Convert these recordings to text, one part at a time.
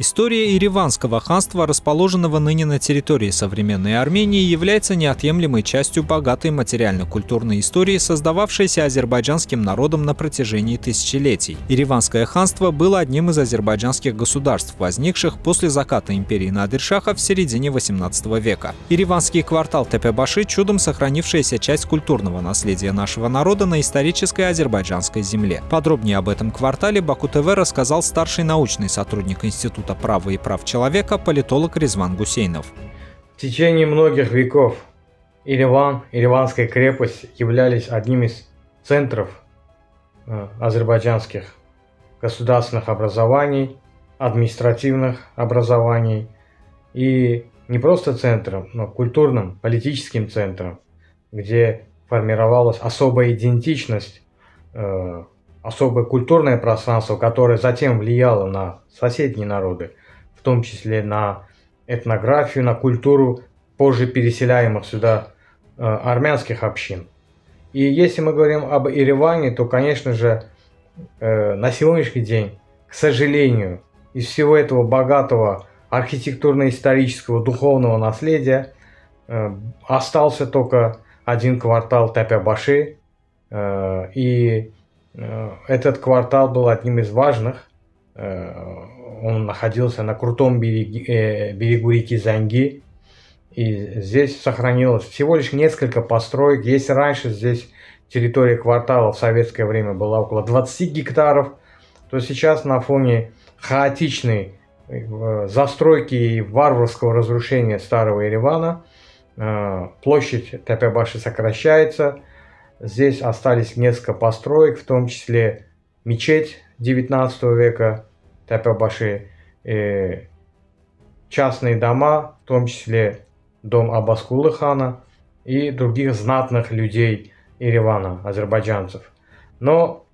История Ереванского ханства, расположенного ныне на территории современной Армении, является неотъемлемой частью богатой материально-культурной истории, создававшейся азербайджанским народом на протяжении тысячелетий. Ереванское ханство было одним из азербайджанских государств, возникших после заката империи Надыршаха в середине XVIII века. Ереванский квартал Тепебаши – чудом сохранившаяся часть культурного наследия нашего народа на исторической азербайджанской земле. Подробнее об этом квартале Баку ТВ рассказал старший научный сотрудник Института Института права и прав человека политолог Резван Гусейнов. В течение многих веков Ереван, Ереванская крепость являлись одним из центров э, азербайджанских государственных образований, административных образований и не просто центром, но культурным, политическим центром, где формировалась особая идентичность э, особое культурное пространство, которое затем влияло на соседние народы, в том числе на этнографию, на культуру позже переселяемых сюда э, армянских общин. И если мы говорим об Ереване, то, конечно же, э, на сегодняшний день, к сожалению, из всего этого богатого архитектурно-исторического духовного наследия э, остался только один квартал Тапябаши, э, и этот квартал был одним из важных. Э, он находился на крутом береге, э, берегу реки Занги. И здесь сохранилось всего лишь несколько построек. Если раньше здесь территория квартала в советское время была около 20 гектаров, то сейчас на фоне хаотичной застройки и варварского разрушения старого Еревана площадь Тапябаши сокращается – Здесь остались несколько построек, в том числе мечеть 19 века Тапябаши, э, частные дома, в том числе дом Абаскулы хана и других знатных людей Еревана, азербайджанцев. Но,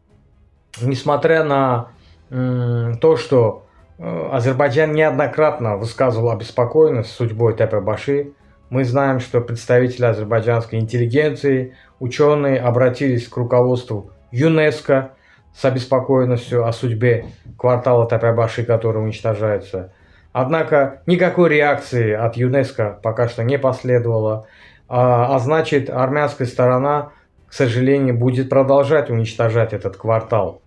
несмотря на то, что э, Азербайджан неоднократно высказывал обеспокоенность судьбой Тапябаши, мы знаем, что представители азербайджанской интеллигенции, ученые обратились к руководству ЮНЕСКО с обеспокоенностью о судьбе квартала Тапябаши, который уничтожается. Однако никакой реакции от ЮНЕСКО пока что не последовало, а, а значит армянская сторона, к сожалению, будет продолжать уничтожать этот квартал.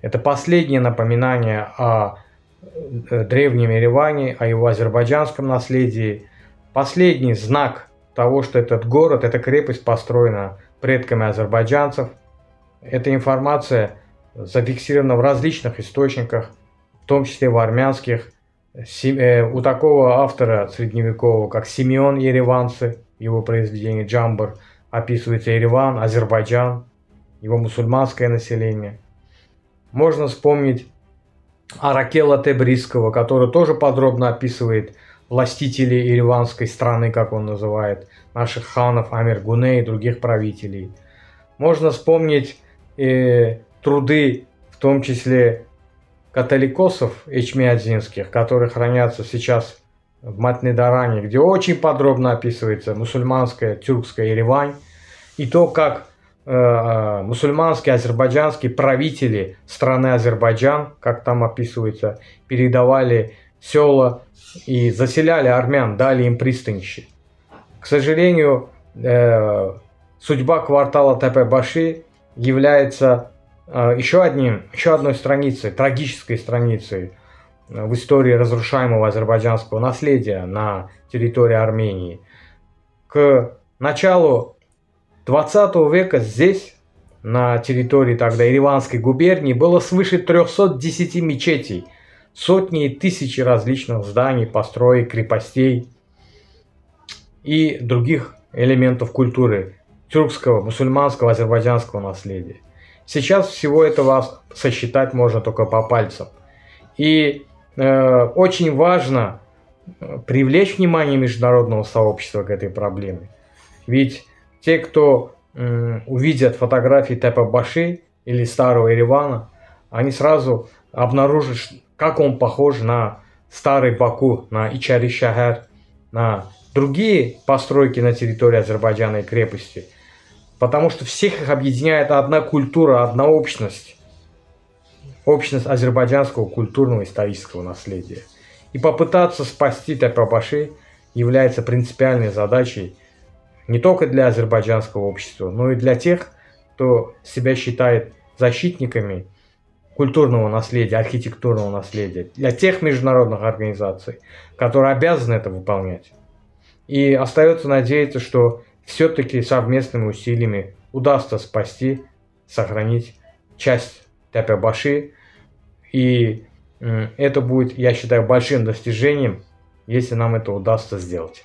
Это последнее напоминание о э, древнем Ереване, о его азербайджанском наследии – Последний знак того, что этот город, эта крепость построена предками азербайджанцев. Эта информация зафиксирована в различных источниках, в том числе в армянских. Э, у такого автора средневекового, как Симеон Ереванцы, его произведение «Джамбар», описывается Ереван, Азербайджан, его мусульманское население. Можно вспомнить Аракела Тебрисского, который тоже подробно описывает властителей Ереванской страны, как он называет, наших ханов Амир Гуне и других правителей. Можно вспомнить э, труды, в том числе католикосов эчмиадзинских, которые хранятся сейчас в Матнедаране, где очень подробно описывается мусульманская тюркская Еревань и то, как э, мусульманские азербайджанские правители страны Азербайджан, как там описывается, передавали села и заселяли армян, дали им пристанище. К сожалению, э, судьба квартала Тепе-Баши является э, еще, одним, еще одной страницей, трагической страницей э, в истории разрушаемого азербайджанского наследия на территории Армении. К началу 20 века здесь, на территории тогда Ереванской губернии, было свыше 310 мечетей – сотни и тысячи различных зданий, построек, крепостей и других элементов культуры тюркского, мусульманского, азербайджанского наследия. Сейчас всего этого сосчитать можно только по пальцам. И э, очень важно э, привлечь внимание международного сообщества к этой проблеме. Ведь те, кто э, увидят фотографии Тепа Баши или старого Еревана, они сразу обнаружат, как он похож на старый Баку, на Ичари Шахар, на другие постройки на территории Азербайджана и крепости. Потому что всех их объединяет одна культура, одна общность. Общность азербайджанского культурного исторического наследия. И попытаться спасти Тапябаши является принципиальной задачей не только для азербайджанского общества, но и для тех, кто себя считает защитниками культурного наследия, архитектурного наследия, для тех международных организаций, которые обязаны это выполнять. И остается надеяться, что все-таки совместными усилиями удастся спасти, сохранить часть Тяпябаши. И это будет, я считаю, большим достижением, если нам это удастся сделать.